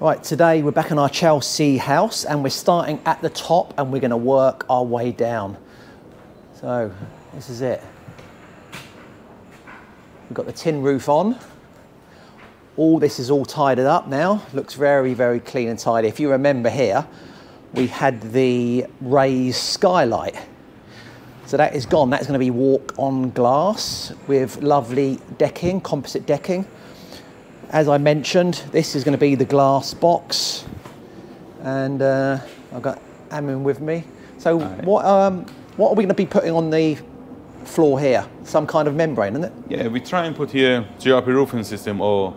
Right, today we're back in our Chelsea house and we're starting at the top and we're going to work our way down. So, this is it. We've got the tin roof on. All this is all tidied up now. Looks very, very clean and tidy. If you remember here, we had the raised skylight. So that is gone. That's going to be walk on glass with lovely decking, composite decking. As I mentioned, this is going to be the glass box. And uh, I've got Amin with me. So right. what, um, what are we going to be putting on the floor here? Some kind of membrane, isn't it? Yeah, we try and put here GRP roofing system or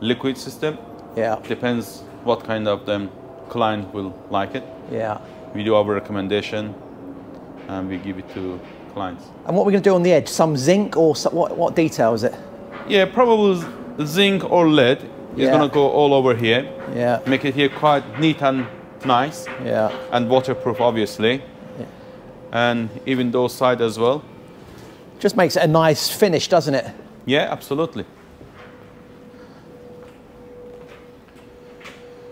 liquid system. Yeah. Depends what kind of the client will like it. Yeah. We do our recommendation and we give it to clients. And what we're we going to do on the edge? Some zinc or some, what, what detail is it? Yeah, probably zinc or lead. is yeah. going to go all over here. Yeah. Make it here quite neat and nice. Yeah. And waterproof, obviously. Yeah. And even those side as well. Just makes it a nice finish, doesn't it? Yeah, absolutely.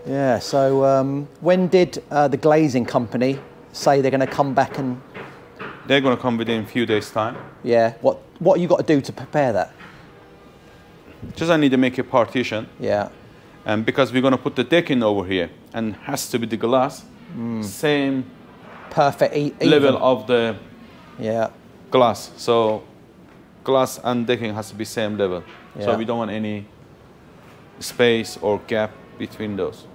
Yeah, so um, when did uh, the glazing company say they're going to come back and... They're going to come within a few days' time. Yeah, what, what you got to do to prepare that? Just I need to make a partition. Yeah. And because we're going to put the decking over here and has to be the glass, mm. same perfect e level of the yeah glass. So glass and decking has to be same level. Yeah. So we don't want any space or gap between those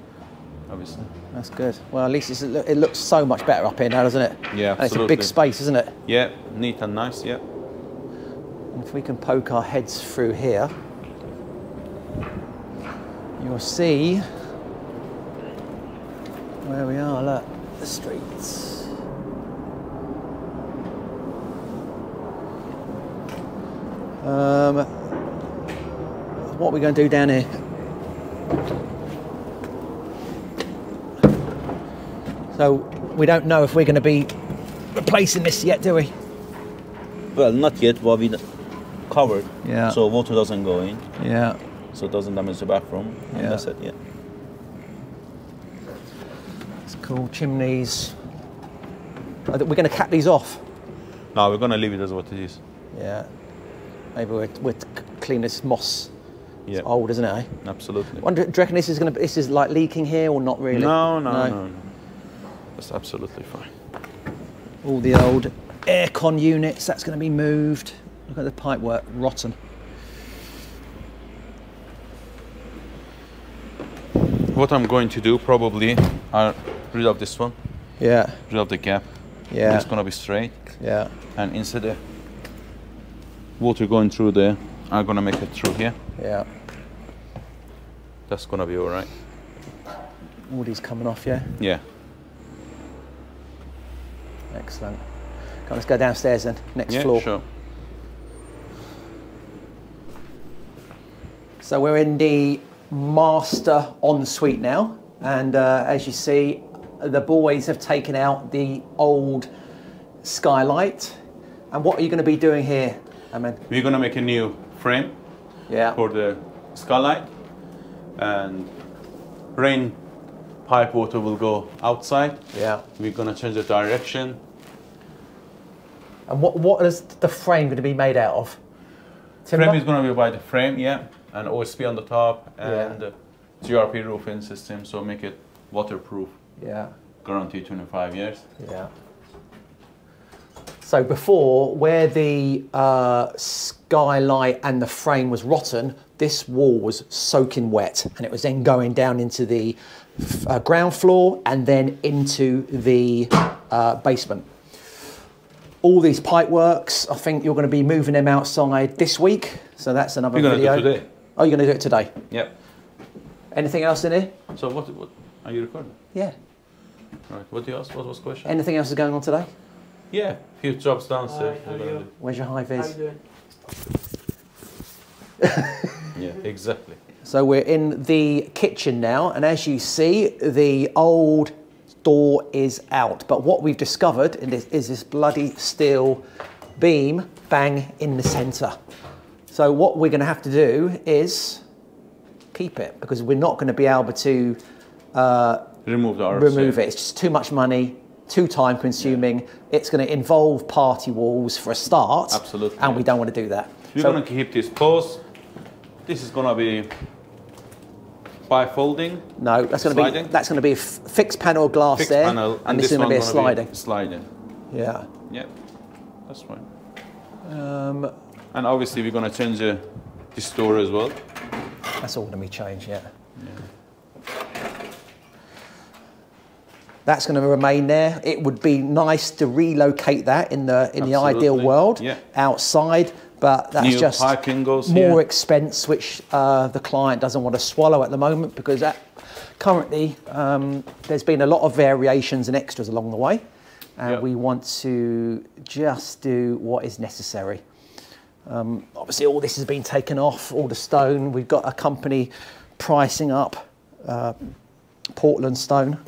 obviously. That's good. Well, at least it looks so much better up here now, doesn't it? Yeah, and it's a big space, isn't it? Yeah, neat and nice, yeah. And if we can poke our heads through here, you'll see where we are, look, the streets. Um, what are we going to do down here? So we don't know if we're going to be replacing this yet, do we? Well, not yet, but we covered. Yeah. So water doesn't go in. Yeah. So it doesn't damage the bathroom. And yeah. that's it, yeah. It's cool. Chimneys. We're going to cap these off. No, we're going to leave it as what it is. Yeah. Maybe we're, we're clean this moss. Yeah. It's old, isn't it? Eh? Absolutely. Wonder, do you reckon this is going to this is like leaking here or not really? No, no, no. no, no. That's absolutely fine. All the old aircon units, that's going to be moved. Look at the pipework, rotten. What I'm going to do probably, I'll rid of this one. Yeah. Rid of the gap. Yeah. It's going to be straight. Yeah. And instead of water going through there, I'm going to make it through here. Yeah. That's going to be all right. All these coming off, yeah? Yeah. Excellent. Come, let's go downstairs then, next yeah, floor. sure. So we're in the master ensuite now, and uh, as you see, the boys have taken out the old skylight. And what are you going to be doing here, Amin? We're going to make a new frame yeah. for the skylight, and rain pipe water will go outside. Yeah. We're going to change the direction. And what, what is the frame going to be made out of? Timber? Frame is going to be by the frame, yeah, and OSB on the top and yeah. GRP roofing system, so make it waterproof. Yeah. Guarantee 25 years. Yeah. So before, where the uh, skylight and the frame was rotten, this wall was soaking wet, and it was then going down into the uh, ground floor and then into the uh, basement. All these pipe works, I think you're going to be moving them outside this week. So that's another you're video. Do today. Oh, you're going to do it today? Yep. Anything else in here? So what, what are you recording? Yeah. Right. What do you ask? What was the question? Anything else is going on today? Yeah, A few jobs downstairs. Hi, you? Where's your high vis? How you doing? yeah, exactly. So we're in the kitchen now, and as you see, the old door is out. But what we've discovered is, this bloody steel beam bang in the center. So what we're gonna have to do is keep it because we're not going to be able to Remove the RFC. remove it. It's just too much money, too time consuming. It's going to involve party walls for a start. Absolutely, And we don't want to do that. We're So- gonna keep this post. This is gonna be bifolding, no, that's going to be Sliding? that's going to be a f- fixed panel glass fixed there, panel, and, this is going to be a sliding. sliding. yeah. Yeah, that's fine. Um, And obviously we're gonna change the, this door as well. That's all going to be changed, yeah. That's going to remain there. It would be nice to relocate that in the in the ideal world yeah. outside, but that's New just more here. expense, which uh, the client doesn't want to swallow at the moment because that, currently um, there's been a lot of variations and extras along the way, and Yep. we want to just do what is necessary. Um, obviously, all this has been taken off, all the stone. We've got a company pricing up uh, Portland stone.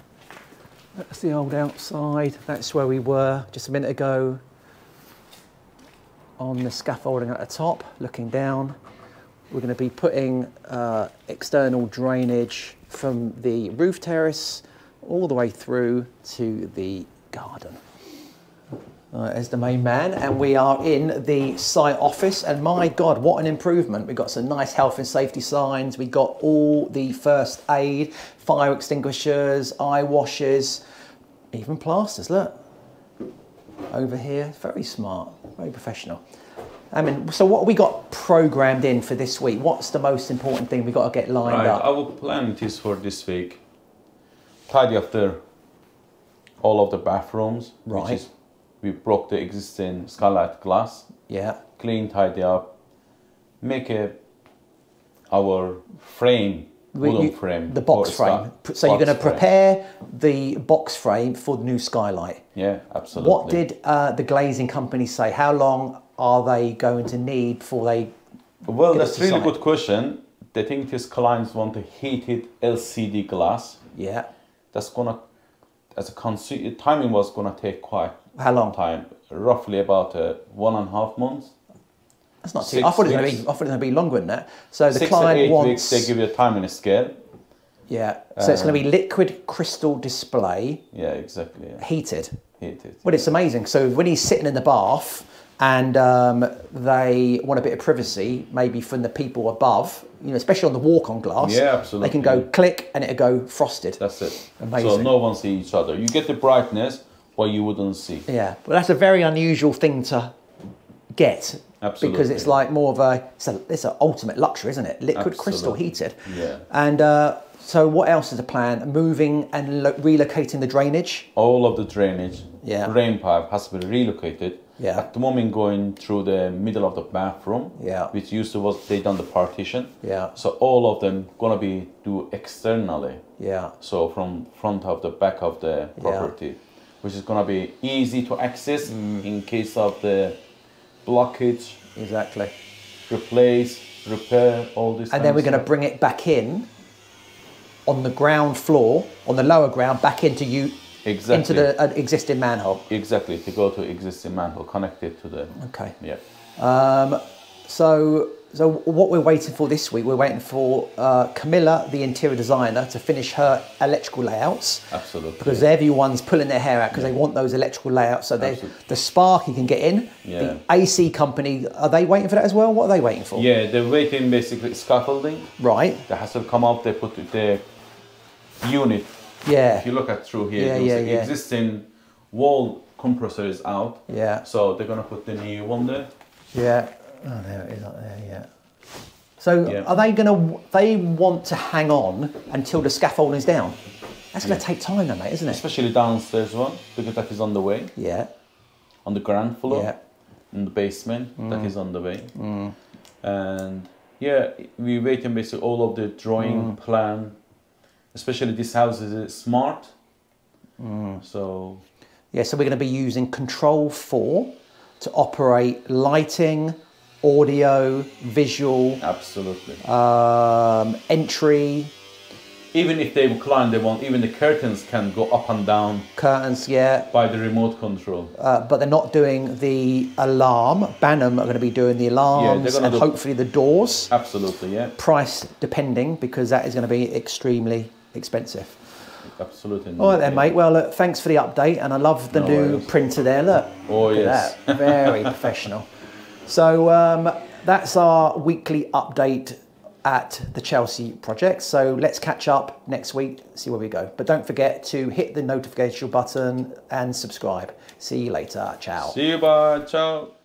That's the old outside. That's where we were just a minute ago on the scaffolding at the top, looking down. We're going to be putting uh, external drainage from the roof terrace all the way through to the garden. Uh, as the main man, and we are in the site office. And my God, what an improvement! We've got some nice health and safety signs. We got all the first aid, fire extinguishers, eye washes, even plasters. Look over here, very smart, very professional. I mean, so what we got programmed in for this week? What's the most important thing we got to get lined Right, up? our plan is for this week. Tidy up the all of the bathrooms. Right. We broke the existing skylight glass. Yeah, Clean, tidy up. Make a our frame, wooden you- frame. the box frame. So you're going to frame. prepare the box frame for the new skylight. Yeah, absolutely. What did uh, the glazing company say? How long are they going to need before they? Well, that's really good question. They think these clients want a heated LCD glass. Yeah. That's gonna, as a consu- timing was gonna take quite How long? time, roughly about uh, one and a half months. That's not too. Six I thought it was going to be. I thought it was going to be longer than that. So the Six client eight wants. weeks, they give you a timing scale. yeah. So it's going to be Um, liquid crystal display, Yeah, exactly. Yeah. heated. Heated. Well, it's amazing. So when he's sitting in the bath and um, they want a bit of privacy, maybe from the people above, you know, especially on the walk-on glass. Yeah, absolutely. They can go click and it'll go frosted. That's it. Amazing. So no one sees each other. You get the brightness, but you wouldn't see. Yeah, well, that's a very unusual thing to get. Absolutely. Because it's like more of a it's a it's an ultimate luxury, isn't it? Liquid crystal heated. Yeah. And uh, so, what else is the plan? Moving and lo- relocating the drainage. All of the drainage, Yeah. rain pipe has to be relocated. Yeah. At the moment, going through the middle of the bathroom. Yeah. Which used to was they done the partition. Yeah. So all of them gonna be do externally. Yeah. So from front of the back of the property, which is gonna be easy to access Mm. in case of the blockage, Exactly. replace, repair, all this. And then we're going to bring it back in on the ground floor, on the lower ground, back into you exactly into the uh, existing manhole. exactly to go to existing manhole connected to the Okay. yeah. Um, so, so what we're waiting for this week, we're waiting for uh, Camilla, the interior designer, to finish her electrical layouts. Absolutely. Because everyone's pulling their hair out because they want those electrical layouts. So they, the spark you can get in. Yeah. The AC company, are they waiting for that as well? What are they waiting for? Yeah, they're waiting basically scaffolding. Right. That has to come up. They put the unit. Yeah. If you look at through here, Yeah, yeah, see yeah. existing wall compressor is out. Yeah. So they're gonna put the new one there. Yeah. Oh, there it is up there. Yeah. So Yeah. are they going to? They want to hang on until the scaffolding is down. That's going to Yeah. take time, though, mate, isn't it? Especially downstairs one because that is on the way. Yeah. On the ground floor. Yeah. In the basement, that Mm. is on the way. And yeah, we waiting basically all of the drawing Mm. plan. Especially this house is smart. Mm. So Yeah. So we're going to be using Control4 to operate lighting, audio, visual, absolutely. um, entry, even if they climb, they won't. Even the curtains can go up and down Curtains, yeah. by the remote control. Uh, but they're not doing the alarm. Banham are going to be doing the alarms gonna and do- hopefully the doors. Absolutely, yeah. Price depending because that is going to be extremely expensive. Absolutely. All right then, mate. Well, look, thanks for the update, and I love the No new worries. printer there. Look, Oh, look yes. that. very professional. So um, that's our weekly update at the Chelsea project. So let's catch up next week, see where we go. But don't forget to hit the notification button and subscribe. See you later. Ciao. See you, bye. Ciao.